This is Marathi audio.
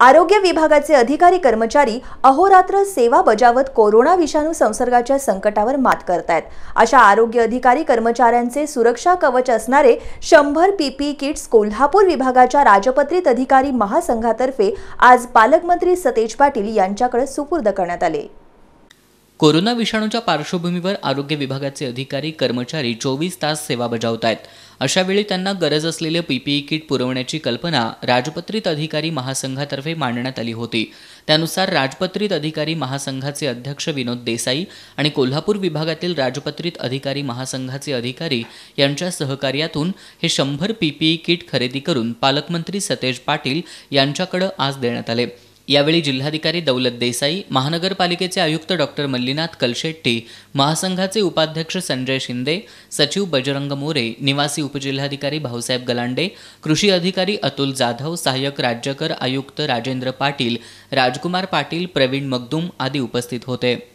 आरोग्य विभागाचे अधिकारी कर्मचारी अहोरात्र सेवा बजावत कोरोना विषाणू संसर्गाच्या संकटावर मात करतायत. अशा आरोग्य अधिकारी कर्मचाऱ्यांचे सुरक्षा कवच असणारे शंभर पीपी किट्स कोल्हापूर विभागाच्या राजपत्रित अधिकारी महासंघातर्फे आज पालकमंत्री सतेज पाटील यांच्याकडे सुपूर्द करण्यात आले. कोरोना विषाणूच्या पार्श्वभूमीवर आरोग्य विभागाचे अधिकारी कर्मचारी चोवीस तास सेवा बजावत आहेत अशावेळी त्यांना गरज असलेले पीपीई किट पुरवण्याची कल्पना राजपत्रित अधिकारी महासंघातर्फे मांडण्यात आली होती. त्यानुसार राजपत्रित अधिकारी महासंघाचे अध्यक्ष विनोद देसाई आणि कोल्हापूर विभागातील राजपत्रित अधिकारी महासंघाचे अधिकारी यांच्या सहकार्यातून हे शंभर पीपीई किट खरेदी करून पालकमंत्री सतेज पाटील यांच्याकडे आज देण्यात आले. यावेळी जिल्हाधिकारी दौलत देसाई महानगरपालिकेचे आयुक्त डॉक्टर मल्लीनाथ कलशेट्टी महासंघाचे उपाध्यक्ष संजय शिंदे सचिव बजरंग मोरे निवासी उपजिल्हाधिकारी भाऊसाहेब गलांडे कृषी अधिकारी अतुल जाधव सहाय्यक राज्यकर आयुक्त राजेंद्र पाटील राजकुमार पाटील प्रवीण मगदूम आदी उपस्थित होते.